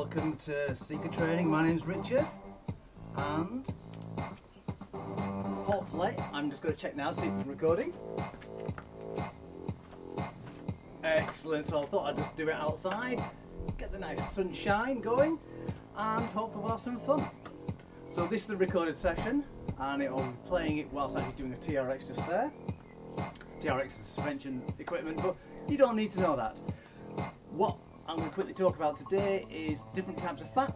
welcome to Seeker Training. My name's Richard, and hopefully, I'm just going to check now, see if it's recording. Excellent, so I thought I'd just do it outside, get the nice sunshine going, and hopefully we'll have some fun. So this is the recorded session, and I'll be playing it whilst actually doing a TRX just there. TRX is suspension equipment, but you don't need to know that. I'm going to quickly talk about today is different types of fat.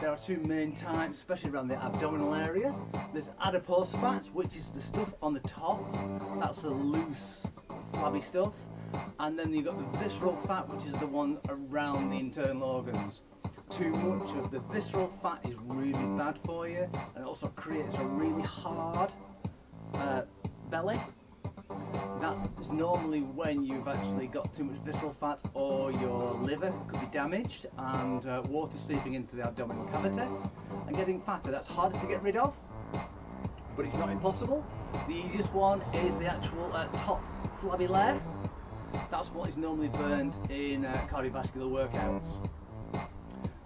There are two main types, especially around the abdominal area. There's adipose fat, which is the stuff on the top. That's the loose, flabby stuff. And then you've got the visceral fat, which is the one around the internal organs. Too much of the visceral fat is really bad for you, and also creates a really hard uh, belly that is normally when you've actually got too much visceral fat or your liver could be damaged and uh, water seeping into the abdominal cavity and getting fatter. That's harder to get rid of, but it's not impossible. The easiest one is the actual uh, top flabby layer. That's what is normally burned in uh, cardiovascular workouts.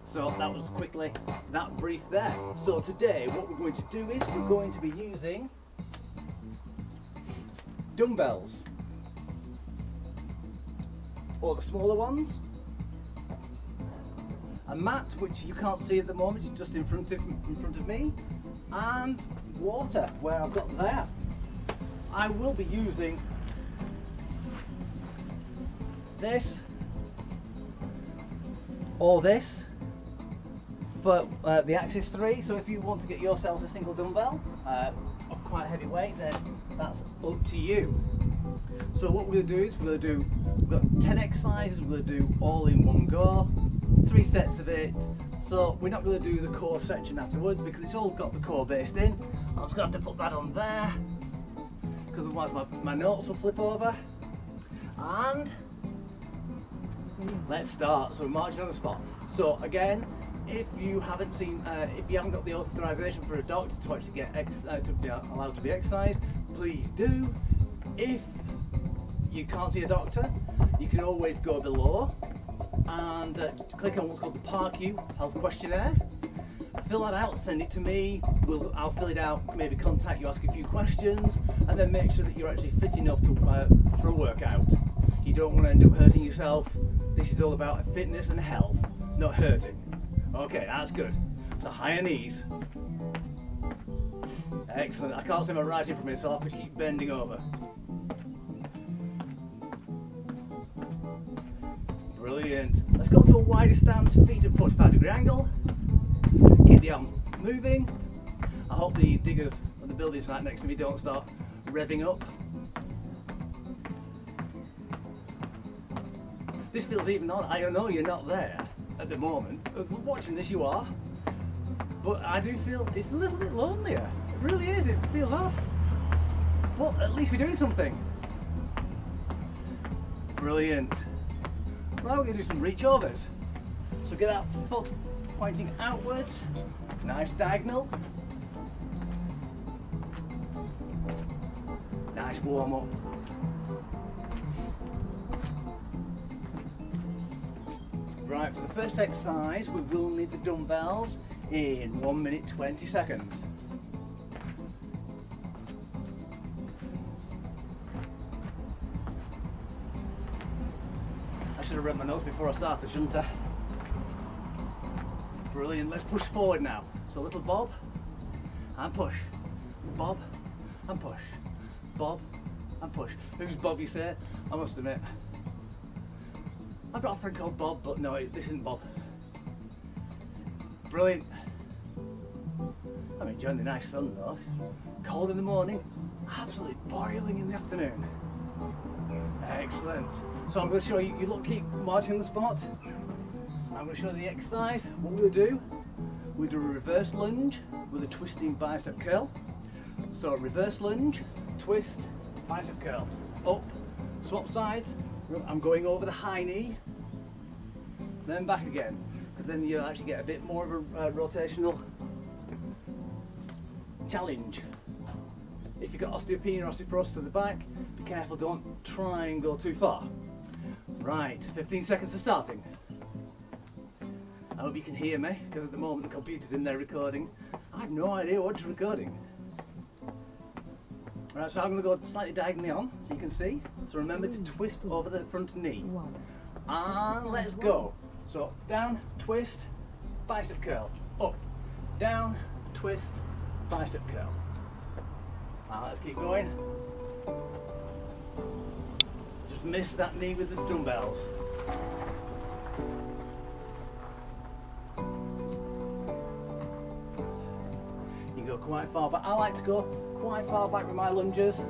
So that was quickly that brief there. So today what we're going to do is we're going to be using dumbbells. Or the smaller ones. A mat which you can't see at the moment is just in front of in front of me. And water where I've got that. I will be using this or this for uh, the Axis 3 so if you want to get yourself a single dumbbell uh, of quite heavy weight then that's up to you. So what we're going to do is we're going to do we've got 10 exercises, we're going to do all in one go, three sets of it. So we're not going to do the core section afterwards because it's all got the core based in. I'm just going to have to put that on there because otherwise my, my notes will flip over. And let's start. So we're marching on the spot. So again, if you haven't seen, uh, if you haven't got the authorization for a doctor to actually get ex uh, to be allowed to be exercised, please do. If you can't see a doctor, you can always go below and uh, click on what's called the PARQ health questionnaire. Fill that out, send it to me. We'll, I'll fill it out, maybe contact you, ask a few questions, and then make sure that you're actually fit enough to uh, for a workout. You don't want to end up hurting yourself. This is all about fitness and health, not hurting. Okay, that's good. So higher knees. Excellent. I can't see my writing from here, so I'll have to keep bending over. Brilliant. Let's go to a wider stance, feet at 45 degree angle. Keep the arms moving. I hope the diggers on the building site next to me don't start revving up. This feels even odd. I know you're not there at the moment. As we're watching this, you are. But I do feel it's a little bit lonelier. Really is. It feels odd. Well, at least we're doing something. Brilliant. Now we're going to do some reach overs. So get that foot pointing outwards. Nice diagonal. Nice warm up. Right, for the first exercise, we will need the dumbbells in 1 minute 20 seconds. Should have read my notes before I started, shouldn't I? Brilliant, let's push forward now. So little bob and push, bob and push, bob and push. Who's Bob you say? I must admit, I've got a friend called Bob, but no, this isn't Bob. Brilliant. I'm enjoying the nice sun though. Cold in the morning, absolutely boiling in the afternoon. Excellent. So I'm going to show you, you look, keep marching on the spot. I'm going to show you the exercise. What we'll do, we do a reverse lunge with a twisting bicep curl. So reverse lunge, twist, bicep curl. Up, swap sides, I'm going over the high knee, then back again, because then you'll actually get a bit more of a uh, rotational challenge. If you've got osteopenia or osteoporosis to the back, careful, don't try and go too far. Right, 15 seconds to starting. I hope you can hear me because at the moment the computer's in there recording. I have no idea what it's recording. Right, so I'm going to go slightly diagonally on so you can see. So remember to twist over the front knee. And let's go. So down, twist, bicep curl. Up, down, twist, bicep curl. Now let's keep going. Just miss that knee with the dumbbells. You can go quite far back. I like to go quite far back with my lunges.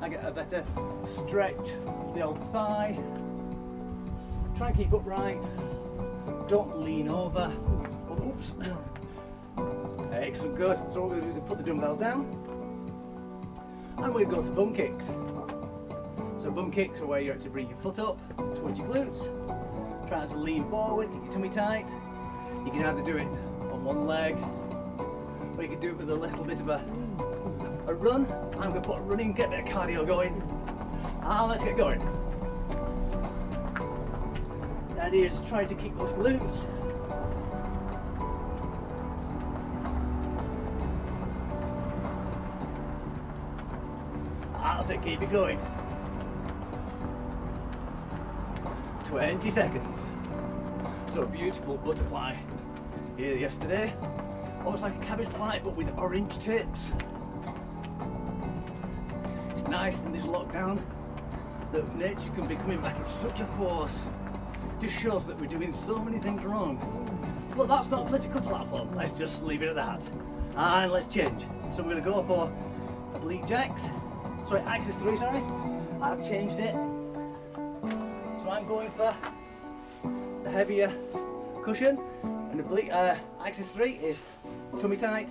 I get a better stretch the old thigh. Try and keep upright. Don't lean over. Oh, oops. Excellent, good. So we're going to do is put the dumbbells down. And we're going to bum kicks. So bum kicks are where you actually bring your foot up towards your glutes. Try to lean forward, keep your tummy tight. You can either do it on one leg, or you can do it with a little bit of a, a run. I'm going to put a running, get a bit of cardio going. And let's get going. The idea is try to keep those glutes. Keep it going. 20 seconds. So beautiful butterfly here yesterday. Almost like a cabbage plant but with orange tips. It's nice in this lockdown that nature can be coming back in such a force. Just shows that we're doing so many things wrong. But that's not a political platform. Let's just leave it at that. And let's change. So we're going to go for oblique jacks. Sorry, axis three, sorry. I've changed it. So I'm going for the heavier cushion. And oblique, uh, axis three is tummy tight,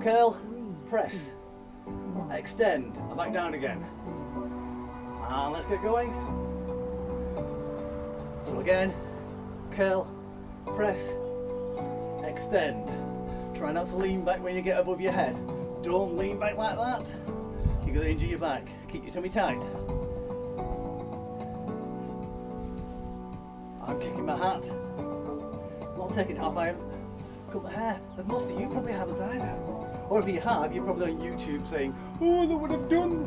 curl, press, extend, and back down again. And let's get going. So again, curl, press, extend. Try not to lean back when you get above your head. Don't lean back like that. You're going to injure your back. Keep your tummy tight. I'm kicking my hat. Not taking it off, I haven't cut the hair. And most of you probably haven't either. Or if you have, you're probably on YouTube saying, oh, look what I've done.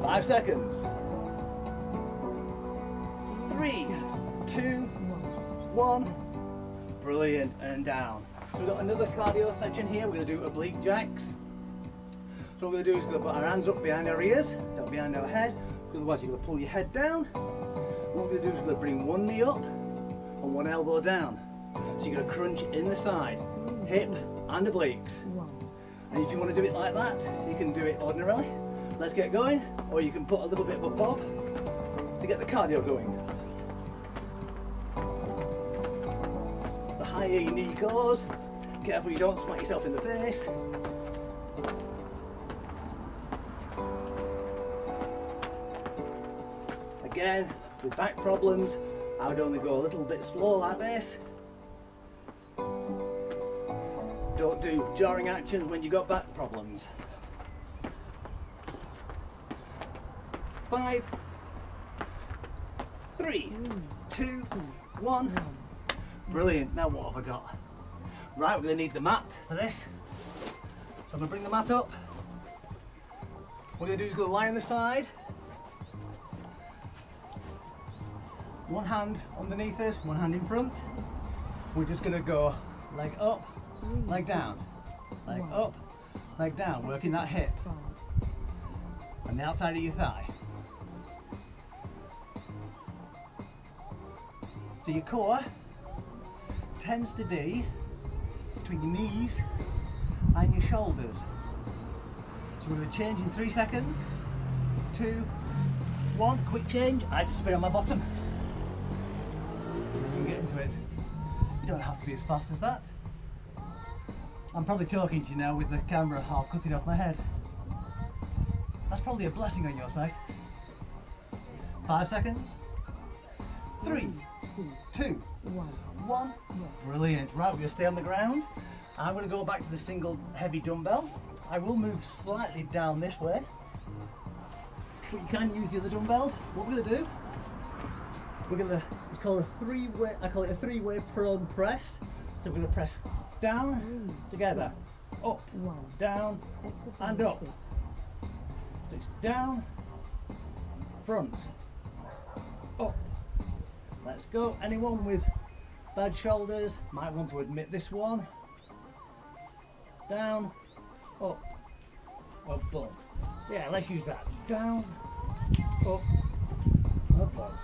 Five seconds. Three, two, one. Brilliant, and down. So we've got another cardio section here. We're going to do oblique jacks. So what we're going to do is we're going to put our hands up behind our ears, not behind our head, because otherwise you're going to pull your head down. What we're going to do is we're going to bring one knee up and one elbow down. So you're going to crunch in the side, hip and obliques. And if you want to do it like that, you can do it ordinarily. Let's get going. Or you can put a little bit of a bob to get the cardio going. The higher your knee goes, careful you don't smack yourself in the face. Again, with back problems, I would only go a little bit slow like this. Don't do jarring actions when you've got back problems. Five, three, two, one. Brilliant. Now what have I got? Right, we're going to need the mat for this. So I'm going to bring the mat up. What we're going to do is go lie on the side. One hand underneath us, one hand in front. We're just going to go leg up, leg down, leg up, leg down, working that hip and the outside of your thigh. So your core tends to be between your knees and your shoulders. So we're going to change in three seconds. Two, one, quick change. I just spin on my bottom. You can get into it. You don't have to be as fast as that. I'm probably talking to you now with the camera half cutting off my head. That's probably a blessing on your side. Five seconds. Three, Two. One. One. Brilliant. Right, we're going to stay on the ground. I'm going to go back to the single heavy dumbbell. I will move slightly down this way. But you can use the other dumbbells. What we're gonna do, we're gonna, it's called a three-way, I call it a three-way prone press. So we're gonna press down, together, up, down, and up. So it's down, front, up. Let's go. Anyone with bad shoulders might want to admit this one. Down, up, above. Yeah, let's use that. Down, up, above.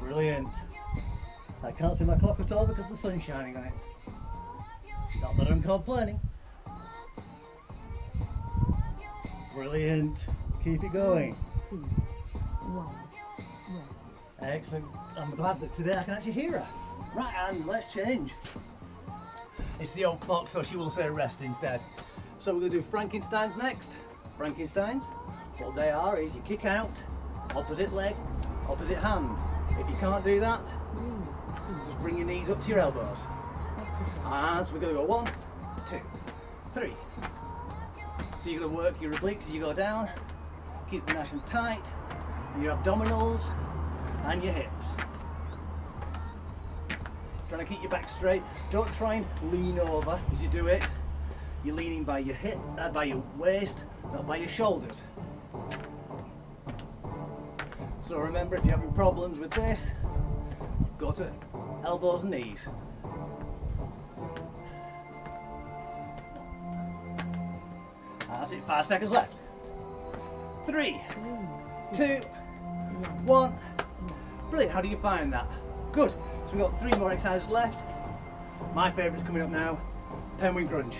Brilliant. I can't see my clock at all because the sun's shining on it. Not that I'm complaining. Brilliant. Keep it going. Hmm. Excellent. I'm glad that today I can actually hear her. Right, and let's change. It's the old clock, so she will say rest instead. So we're going to do Frankenstein's next. Frankenstein's. What they are is you kick out, opposite leg, opposite hand. If you can't do that, just bring your knees up to your elbows. And so we're going to go one, two, three. So you're going to work your obliques as you go down, keep them nice and tight, your abdominals and your hips. Trying to keep your back straight. Don't try and lean over as you do it. You're leaning by your hip, uh, by your waist, not by your shoulders. So remember, if you're having problems with this, go to elbows and knees. That's it, five seconds left. Three, two, one. Brilliant, how do you find that? Good, so we've got three more exercises left. My favourite's coming up now, penguin crunch.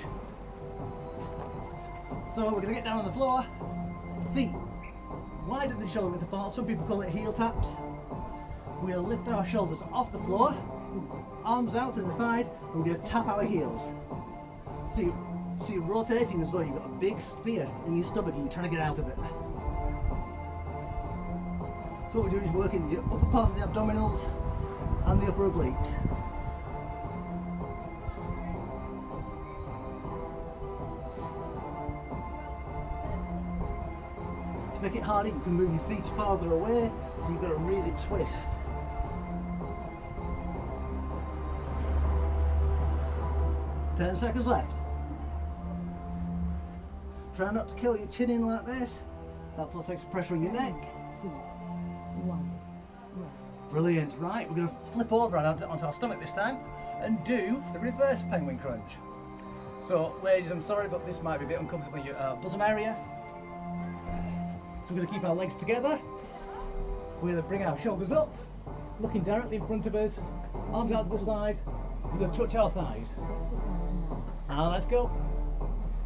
So we're gonna get down on the floor, feet wider than shoulder width apart, some people call it heel taps. We'll lift our shoulders off the floor, arms out to the side, and we're gonna tap our heels. So, you, so you're rotating as though you've got a big spear in your stomach and you're trying to get out of it. So what we're doing is working the upper part of the abdominals and the upper obliques. To make it harder, you can move your feet farther away, so you've got to really twist. Ten seconds left. Try not to kill your chin in like this. That puts extra pressure on your neck. Brilliant. Right, we're going to flip over onto, onto our stomach this time and do the reverse penguin crunch. So, ladies, I'm sorry, but this might be a bit uncomfortable in your uh, bosom area. So we're going to keep our legs together. We're going to bring our shoulders up, looking directly in front of us, arms out to the side. We're going to touch our thighs. Now let's go.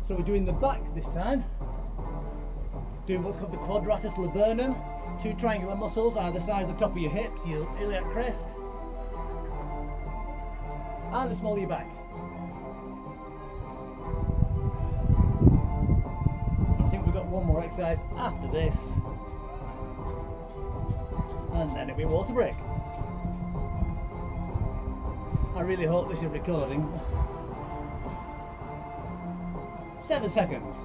So we're doing the back this time. Doing what's called the quadratus lumborum. Two triangular muscles either side of the top of your hips, your iliac crest. And the small of your back. I think we've got one more exercise after this. And then it'll be water break. I really hope this is recording. Seven seconds.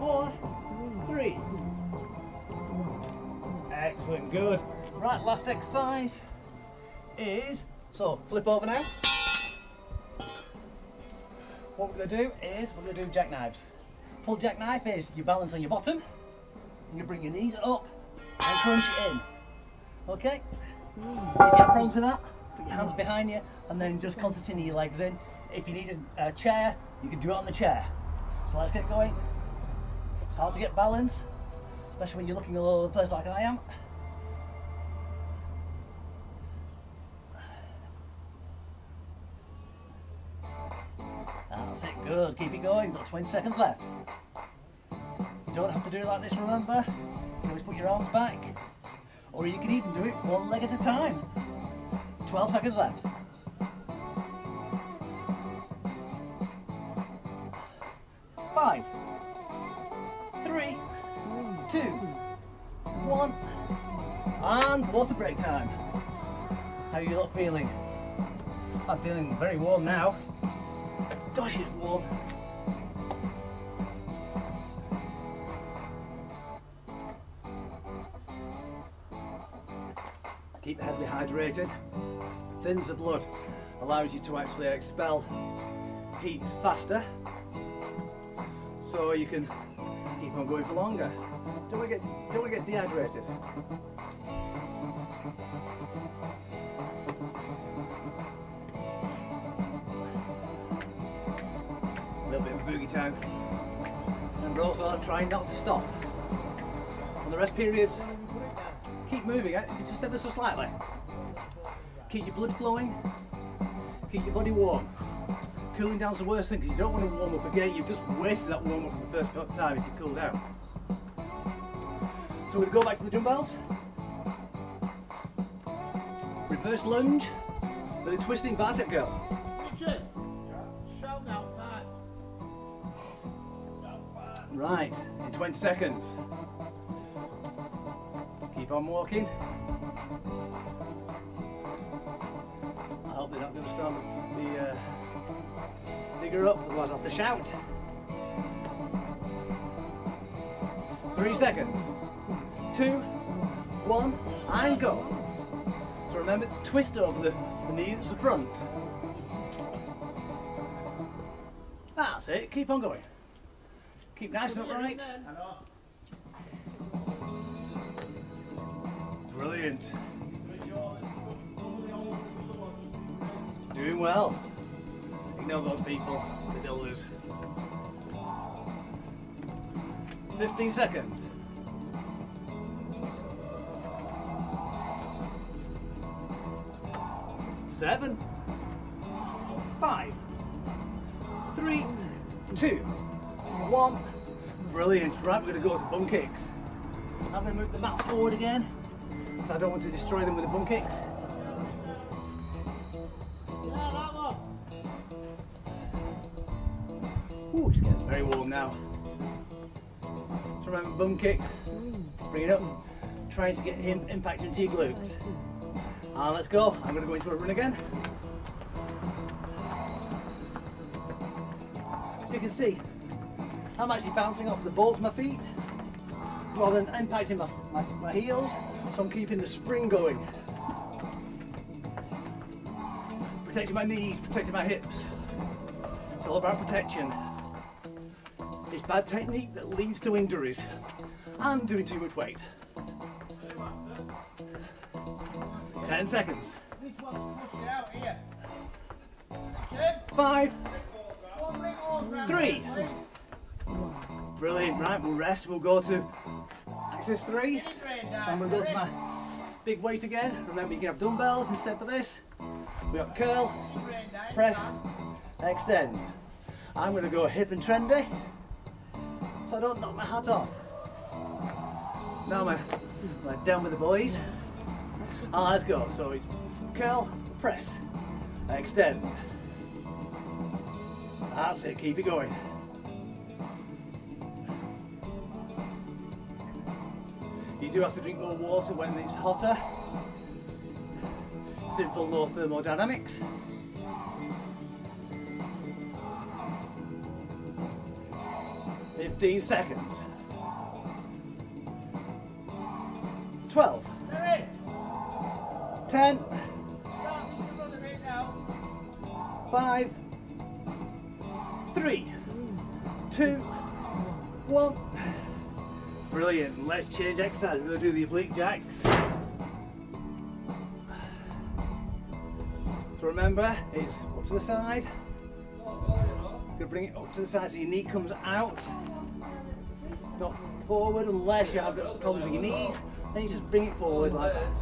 Four, Excellent, good. Right, last exercise is, so flip over now. What we're to do is, we're to do jackknives. Full jackknife is you balance on your bottom, and you bring your knees up and crunch it in. Okay? If you have problems with that, put your hands behind you and then just concertina your legs in. If you need a, a chair, you can do it on the chair. So let's get going. It's hard to get balance, especially when you're looking all over the place like I am. That's it, good. Keep it going. Got 20 seconds left. You don't have to do it like this, remember? You can always put your arms back. Or you can even do it one leg at a time. 12 seconds left. Five, three, two, one, and water break time. How are you lot feeling? I'm feeling very warm now. Gosh, it's warm. Keep the heavily hydrated. Thins the blood, allows you to actually expel heat faster. So you can keep on going for longer. Don't to get, don't to get dehydrated. Time. And we're also trying not to stop. On the rest periods, keep moving, eh? just ever so slightly. Keep your blood flowing, keep your body warm. Cooling down's the worst thing because you don't want to warm up again. You've just wasted that warm up the first time if you cool down. So we're going to go back to the dumbbells. Reverse lunge with a twisting bicep curl. Right, in 20 seconds. Keep on walking. I hope they're not going to start the uh, digger up, otherwise I'll have to shout. Three seconds. Two, one, and go. So remember to twist over the, the knee that's the front. That's it, keep on going. Keep nice and upright. Brilliant. Doing well. You know those people, the builders. 15 seconds. Seven, five, three, two, one. Brilliant. Right, we're going to go to bum kicks. I'm going to move the mats forward again. I don't want to destroy them with the that one. Ooh, it's getting very warm now. So remember bum kicks. Bring it up. Trying to get him impact into your glutes. Uh, let's go. I'm going to go into a run again. As you can see, I'm actually bouncing off the balls of my feet rather than impacting my, my, my heels. So I'm keeping the spring going. Protecting my knees, protecting my hips. It's all about protection. It's bad technique that leads to injuries and doing too much weight. 10 seconds. This one's pushing out here. Richard, Five, one ring horse round Three. Brilliant. Right, we'll rest. We'll go to axis three. So. I'm to go to my big weight again. Remember, you can have dumbbells instead for this. We got curl, press, extend. I'm to go hip and trendy so I don't knock my hat off. Now I'm, I'm down with the boys. Ah, let's go. So it's curl, press, extend. That's it, keep it going. You do have to drink more water when it's hotter. Simple law of thermodynamics. Fifteen seconds. Twelve. Ten. Change exercise. We're going to do the oblique jacks. So remember, it's up to the side. You're going to bring it up to the side so your knee comes out. Not forward unless you have got problems with your knees. Then you just bring it forward like that.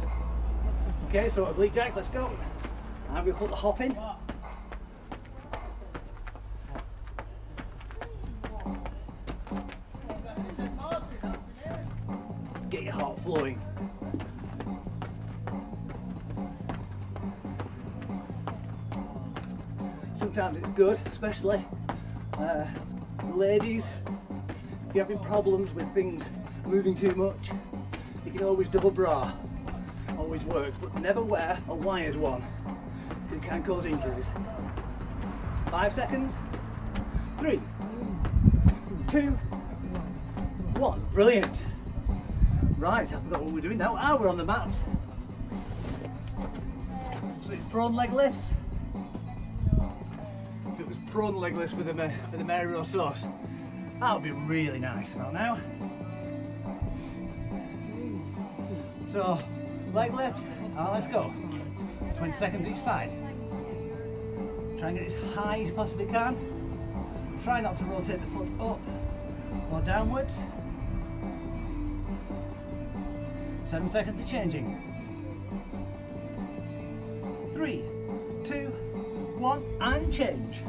Okay, so oblique jacks, let's go. And we'll put the hop in. Good, especially uh, ladies, if you're having problems with things moving too much, you can always double bra always works, but never wear a wired one. It can cause injuries. Five seconds. Three, two, one. Brilliant. Right, I forgot what we're doing now. Ah, we're on the mats. So it's prone leg lifts. If it was prone leg lifts with a, with a Mary sauce, that would be really nice about now. So, leg lift, ah, let's go. 20 seconds each side. Try and get it as high as you possibly can. Try not to rotate the foot up or downwards. Seven seconds of changing. Three, two, one, and change.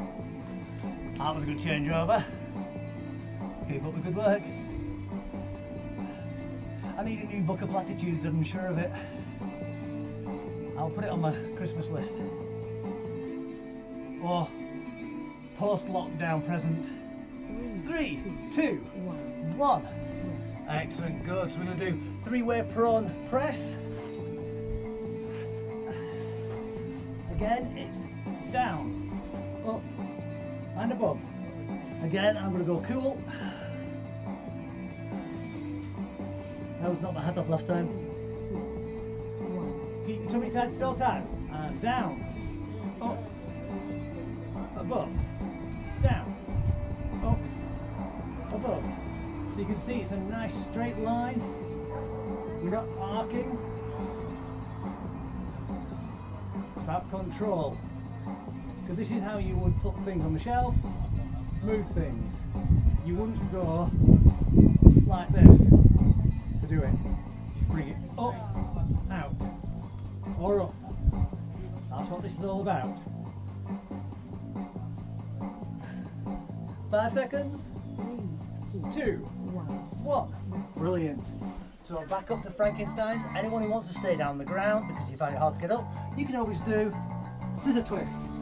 That was a good changeover. Keep up the good work. I need a new book of platitudes, I'm sure of it. I'll put it on my Christmas list. Or post-lockdown present. Three, two, one. Excellent, good. So we're to do three-way prone press. Again, it's down, and above. Again, I'm going to go cool. That was not my hat off last time. Keep your tummy tight, still tight. And down, up, above, down, up, above. So you can see it's a nice straight line. You're not arcing. It's about control. Because this is how you would put things on the shelf, move things. You wouldn't go like this to do it. Bring it up, out, or up. That's what this is all about. Five seconds. Two. One. Brilliant. So back up to Frankenstein's. Anyone who wants to stay down the ground because you find it hard to get up, you can always do scissor twists.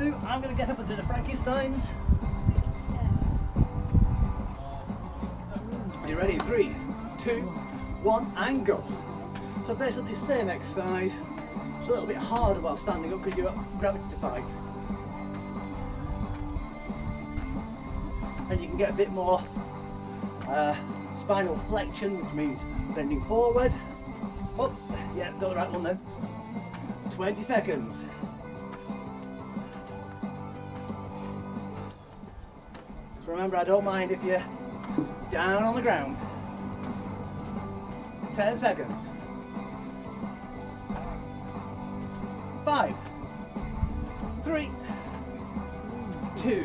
Do. I'm going to get up and do the Frankenstein's. Are you ready? Three, two, one, and go. So basically the same exercise. It's a little bit harder while standing up because you've got gravity to fight. and you can get a bit more uh, spinal flexion, which means bending forward. Oh, yeah, got the right one then. 20 seconds. Remember, I don't mind if you're down on the ground. 10 seconds. Five, three, two,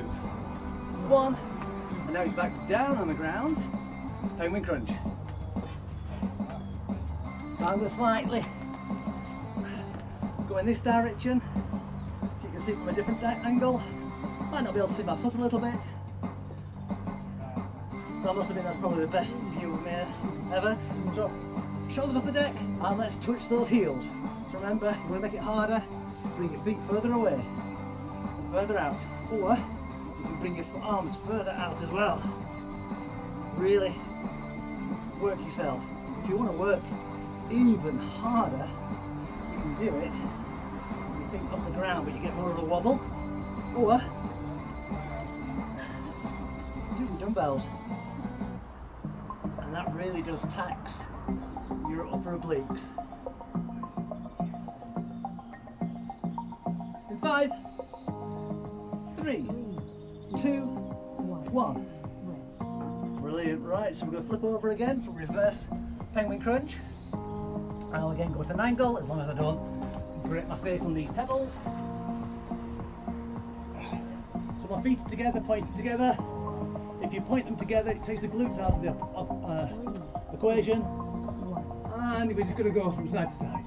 one. And now he's back down on the ground. Penguin crunch. Slightly go in this direction so you can see from a different angle. Might not be able to see my foot a little bit. That must have been that's probably the best view of me ever. So shoulders off the deck and let's touch those heels. So remember, you want to make it harder, bring your feet further away, further out. Or you can bring your arms further out as well. Really work yourself. If you want to work even harder, you can do it. You think off the ground, but you get more of a wobble. Or do dumbbells. And that really does tax your upper obliques. In five, three, two, one. Brilliant, right, so we're going to flip over again for reverse penguin crunch. I'll again go with an angle, as long as I don't break my face on these pebbles. So my feet are together, pointed together. If you point them together, it takes the glutes out of the uh, equation. And we're just going to go from side to side.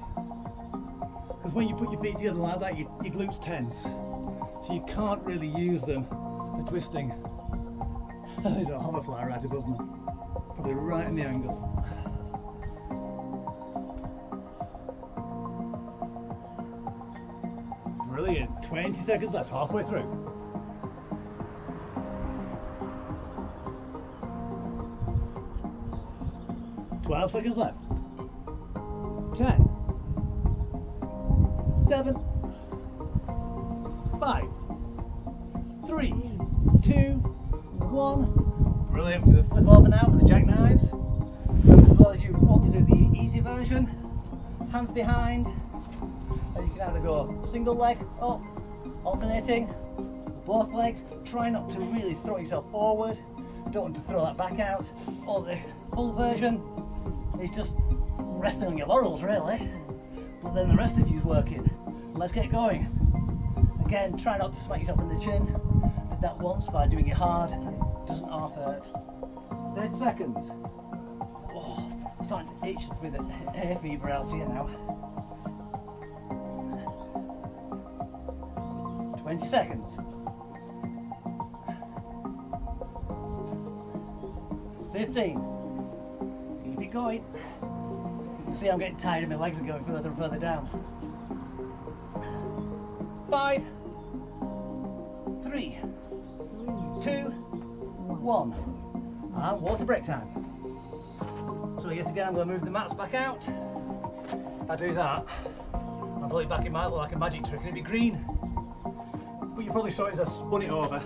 Because when you put your feet together like that, your, your glutes tense. So you can't really use them for twisting. There's a hoverfly right above me. Probably right in the angle. Brilliant. 20 seconds left, halfway through. 12 seconds left. 10, 7, 5, 3, 2, 1. Brilliant. Do the flip over now for the jackknives. For those you want to do the easy version, hands behind, and you can either go single leg up, alternating, both legs. Try not to really throw yourself forward. Don't want to throw that back out. Or the full version is just resting on your laurels really. But then the rest of you's working. Let's get going. Again, try not to smack yourself in the chin. Did that once by doing it hard and it doesn't half hurt. 30 seconds. Oh, I'm starting to itch with a hair fever out here now. 20 seconds. 15. Keep going. You can see I'm getting tired and my legs are going further and further down. Five, three, two, one. And water break time. So yes again I'm going to move the mats back out. If I do that, I'll put it back in my look like a magic trick and it'll be green. But you probably saw it as I spun it over.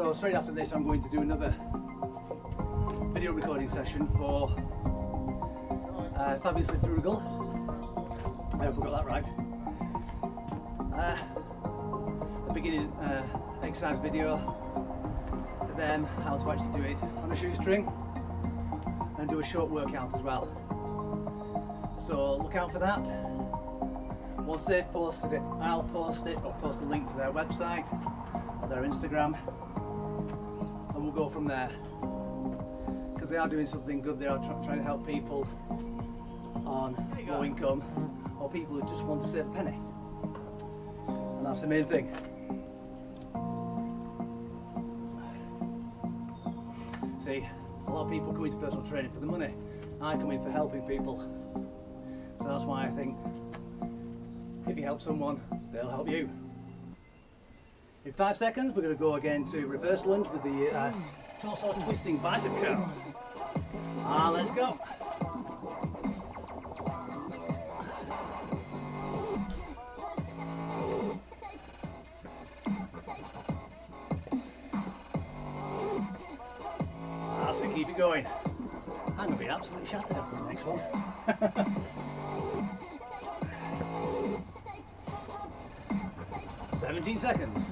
So straight after this I'm going to do another video recording session for uh, Fabulously Frugal. I hope I got that right. Uh, a beginning uh, exercise video for them, how to actually do it on a shoestring and do a short workout as well. So look out for that. Once they've posted it, I'll post it or post a link to their website or their Instagram go from there. Because they are doing something good, they are tr trying to help people on low income or people who just want to save a penny. And that's the main thing. See, a lot of people come into personal training for the money. I come in for helping people. So that's why I think if you help someone, they'll help you. In five seconds, we're going to go again to reverse lunge with the uh, torso twisting bicep curl. Ah, let's go. Ah, so keep it going. I'm going to be absolutely shattered after the next one. Seventeen seconds.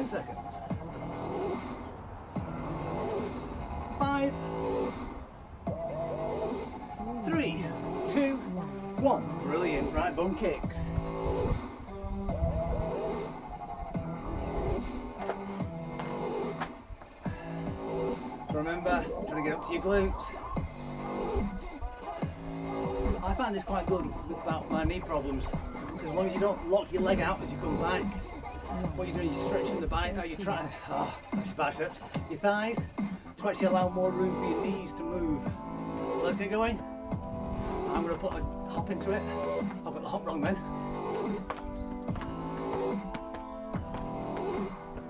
Ten seconds. Five, three, two, one. Brilliant. Right bum kicks. So remember, trying to get up to your glutes. I find this quite good about my knee problems. As long as you don't lock your leg out as you come back, what you're doing is stretching the bicep, oh, you're trying, oh, ah, your biceps, your thighs, to actually allow more room for your knees to move. So let's get going. I'm going to put a hop into it. I've got the hop wrong then.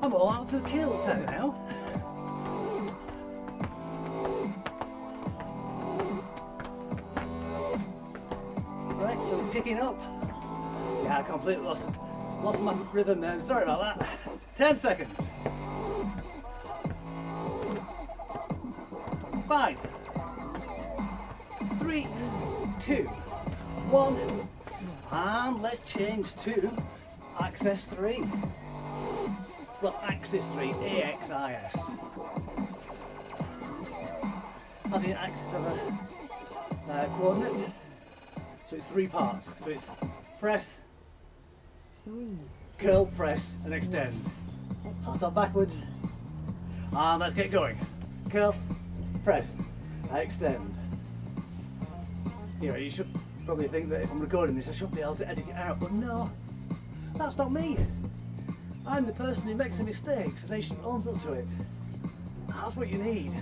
I'm all out to the kill, you now. Right, so it's kicking up. Yeah, I completely lost, lost my rhythm there. Sorry about that. 10 seconds. Five, three, two, one, and let's change to Access 3. Well, Axis 3, A-X-I-S. As in axis of a uh, coordinate. So it's three parts. So it's press, curl, press, and extend. Hands up backwards. And let's get going. Curl, press, extend. You know, you should probably think that if I'm recording this, I should be able to edit it out, but no, that's not me. I'm the person who makes the mistakes, and they should owns up to it. That's what you need.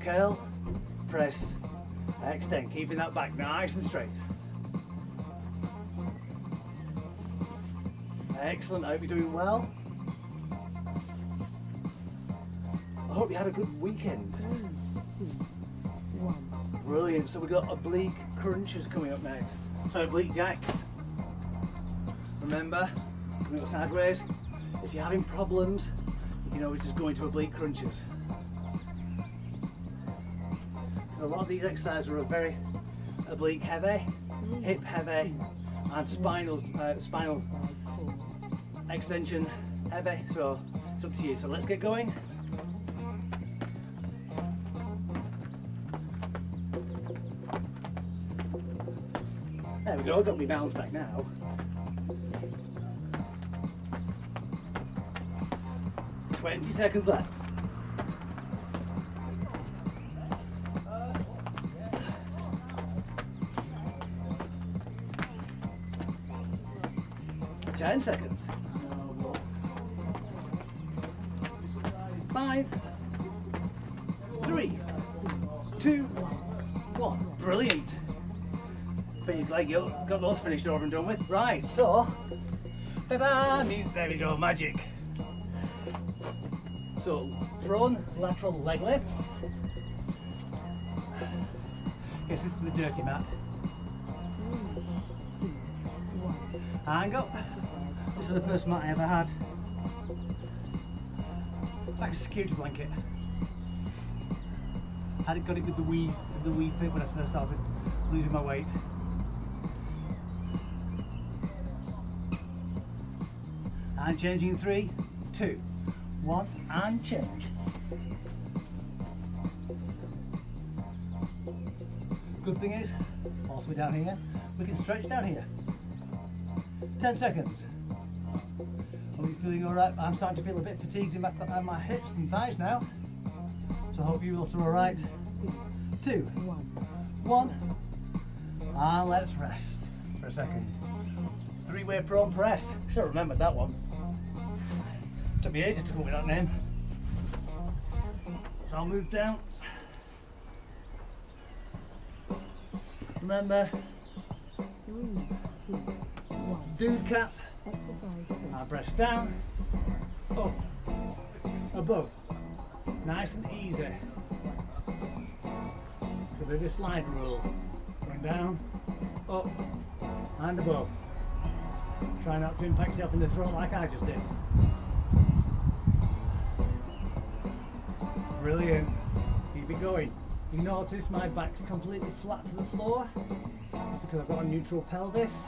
Curl, press, extend, keeping that back nice and straight. Excellent, I hope you're doing well. I hope you had a good weekend. Brilliant, so we've got oblique crunches coming up next. So oblique jacks. Remember, coming up sideways. If you're having problems, you can always just go into oblique crunches. A lot of these exercises are very oblique heavy, hip heavy, and spinal uh, spinal extension heavy. So it's up to you. So let's get going. There we go, I've got me balance back now. Twenty seconds left. Seconds. Five, three, two, one. Brilliant. Bet you're glad you got those finished over and done with. Right, so, ta-da, there we go, magic. So, front lateral leg lifts. Guess this is the dirty mat. And up. This is the first mat I ever had. It's like a security blanket. I had it got it with the Wii, the Wii Fit when I first started losing my weight. And changing in three, two, one, and change. Good thing is, whilst we're down here, we can stretch down here. 10 seconds. Feeling all right? I'm starting to feel a bit fatigued in my, in my hips and thighs now. So I hope you also all right. Two, one, and let's rest for a second. Three-way prone press. Should have remembered that one. Took me ages to come up with that name. So I'll move down. Remember, dude cap, I press down, up, above, nice and easy. So do the slide rule, going down, up, and above. Try not to impact yourself in the throat like I just did. Brilliant. Keep it going. You notice my back's completely flat to the floor because I've got a neutral pelvis.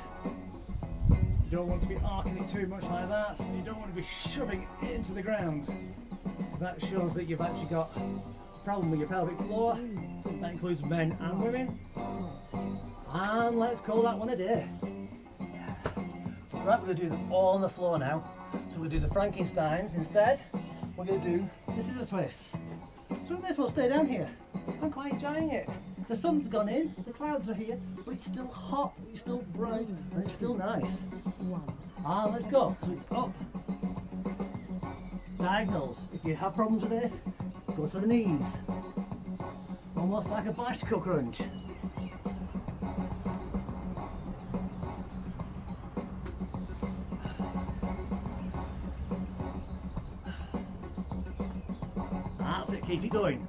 You don't want to be arcing it too much like that. and You don't want to be shoving it into the ground. That shows that you've actually got a problem with your pelvic floor. That includes men and women. And let's call that one a day. Right, we're going to do them all on the floor now. So we'll do the Frankensteins instead. We're going to do, this is a twist. So this will stay down here. I'm quite enjoying it. The sun's gone in, the clouds are here, but it's still hot, it's still bright, and it's still nice. Ah, let's go. So it's up. Diagonals. If you have problems with this, go to the knees. Almost like a bicycle crunch. That's it, keep it going.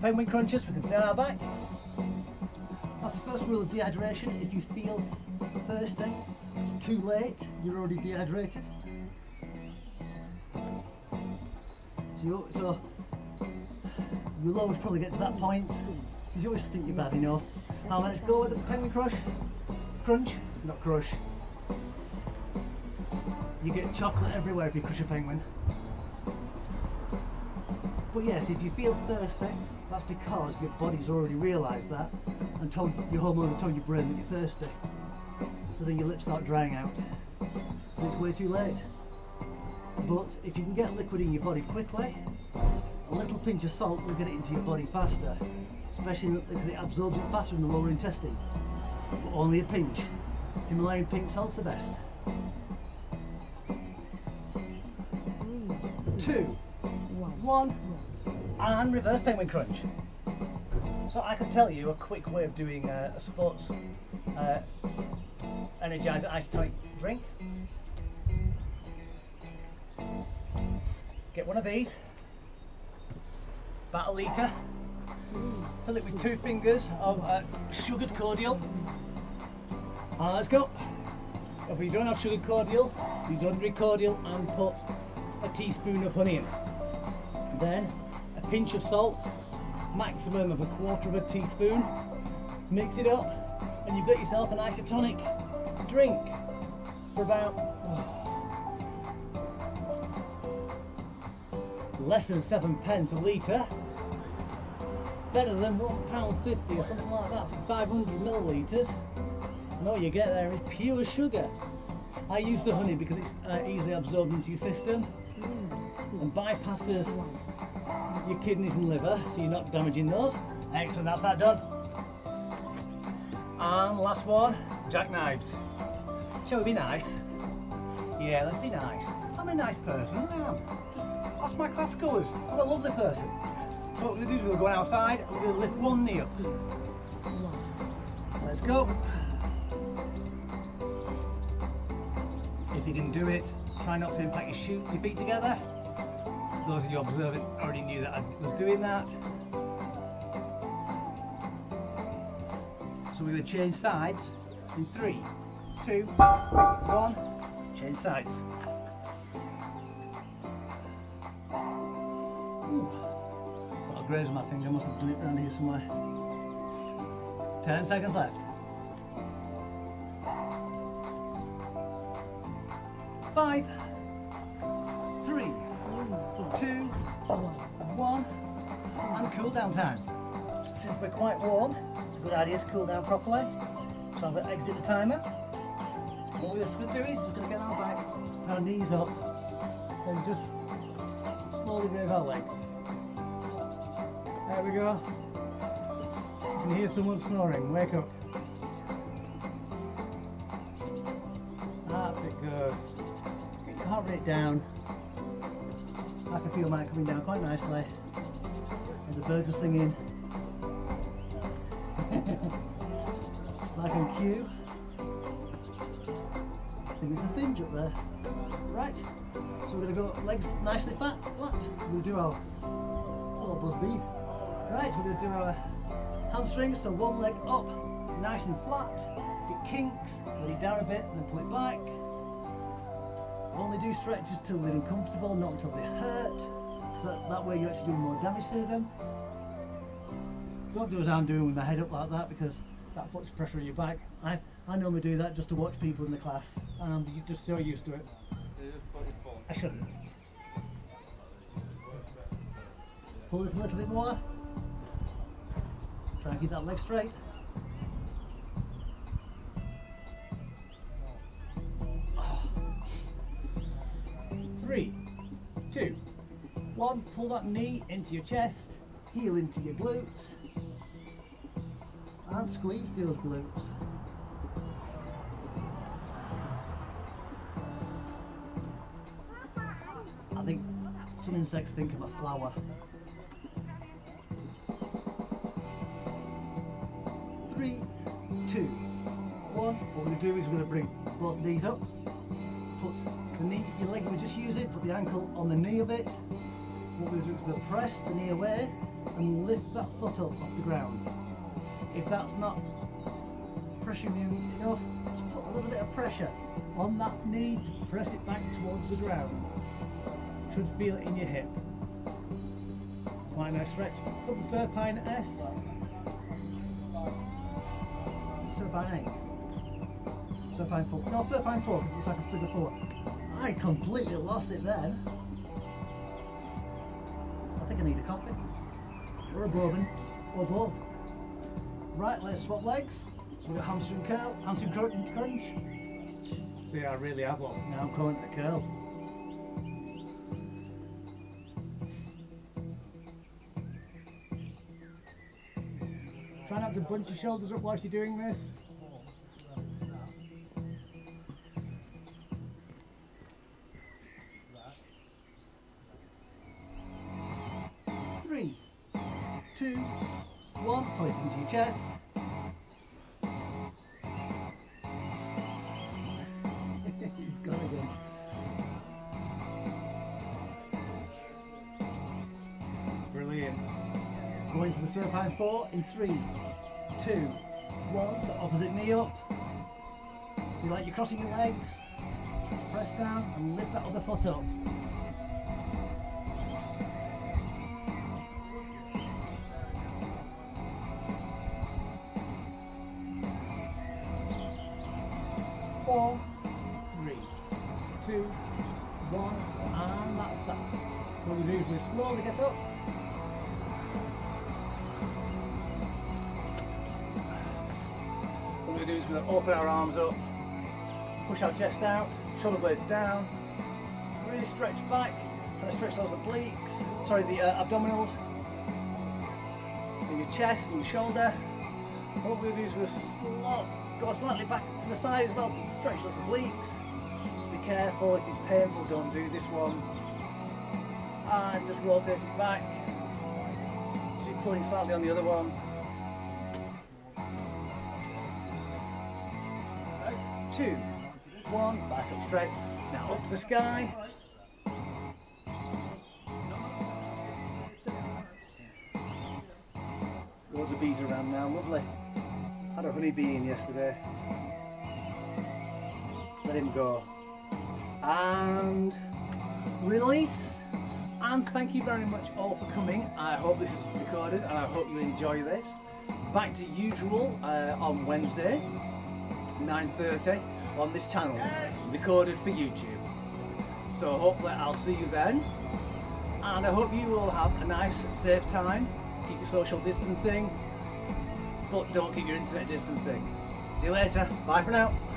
Penguin crunches, we can stay on our back. That's the first rule of dehydration. If you feel thirsty, it's too late, you're already dehydrated. So, you, so you'll always probably get to that point because you always think you're bad enough. Now let's go with the penguin crush. Crunch, not crush. You get chocolate everywhere if you crush a penguin. But yes, if you feel thirsty, that's because your body's already realised that and told your hormone told your brain that you're thirsty. So then your lips start drying out. And it's way too late. But if you can get liquid in your body quickly, a little pinch of salt will get it into your body faster, especially because it absorbs it faster in the lower intestine. But only a pinch. Himalayan pink salt's the best. Two, one, and reverse penguin crunch. So I can tell you a quick way of doing uh, a sports uh, energizer isotonic drink. Get one of these, about a litre, fill it with two fingers of uh, sugared cordial. And let's go. If you don't have sugared cordial, use ordinary cordial and put a teaspoon of honey in. Then pinch of salt, maximum of a quarter of a teaspoon. Mix it up, and you've got yourself an isotonic drink for about less than seven pence a litre. Better than one pound fifty or something like that for 500 millilitres. And all you get there is pure sugar. I use the honey because it's uh, easily absorbed into your system and bypasses your kidneys and liver, so you're not damaging those. Excellent, that's that done. And last one, jackknives. Shall we be nice? Yeah, let's be nice. I'm a nice person, I am. Just ask my class goers. I'm a lovely person. So what we're going to do is we're going to go outside and we're going to lift one knee up. Let's go. If you can do it, try not to impact your, shoe, your feet together. Those of you observing already knew that I was doing that. So we're going to change sides in three, two, one, change sides. Ooh, got a graze on my finger, I must have done it down here somewhere. 10 seconds left. Five, cool down time. Since we're quite warm, it's a good idea to cool down properly. So I'm going to exit the timer. What we're just going to do is just going to get our back, our knees up, and just slowly move our legs. There we go. You can hear someone snoring. Wake up. That's it, good. Get your heart rate down. I can feel mine coming down quite nicely. And the birds are singing. like on cue. I think it's a finch up there. Right. So we're going to go legs nicely flat, flat. We're going to do our oh bee. Right, we're going to do our hamstrings. So one leg up, nice and flat. If it kinks, let it down a bit and then pull it back. Only do stretches till they're uncomfortable, not until they hurt. So that, that way you're actually doing more damage to them. Don't do as I'm doing with my head up like that because that puts pressure on your back. I, I normally do that just to watch people in the class and you're just so used to it. I shouldn't. Pull this a little bit more. Try and keep that leg straight. Ah. Three, two, one. Pull that knee into your chest, heel into your glutes, and squeeze those glutes. I think some insects think I'm a flower. Three, two, one. What we're going to do is we're going to bring both knees up. Put the knee, your leg we're just using, put the ankle on the knee of it. We're press the knee away and lift that foot up off the ground. If that's not pressuring you enough, just put a little bit of pressure on that knee to press it back towards the ground. Should feel it in your hip. Quite a nice stretch. Put the supine S. Supine 8. Supine 4. No, supine 4, it's like a figure 4. I completely lost it then. I need a coffee. Or a bourbon, or both. Right, let's swap legs. So we've got hamstring curl, hamstring crunch, crunch. See, I really have lost now, I'm calling it a curl. Try not to bunch your shoulders up whilst you're doing this. Four in three, two, one. So opposite knee up. Feel like you're crossing your legs. Press down and lift that other foot up. Going to do is we're going to open our arms up, push our chest out, shoulder blades down, really stretch back, try to stretch those obliques, sorry, the uh, abdominals, in your chest and shoulder. What we're going to do is we're slow, go slightly back to the side as well to stretch those obliques. Just be careful, if it's painful, don't do this one. And just rotate it back. So you're pulling slightly on the other one. Two, one, back up straight. Now up to the sky. Loads of bees around now, lovely. Had a honeybee in yesterday. Let him go. And release. And thank you very much all for coming. I hope this is recorded and I hope you enjoy this. Back to usual uh, on Wednesday. 9.30 on this channel, recorded for YouTube. So hopefully I'll see you then. And I hope you all have a nice, safe time. Keep your social distancing, but don't keep your internet distancing. See you later. Bye for now.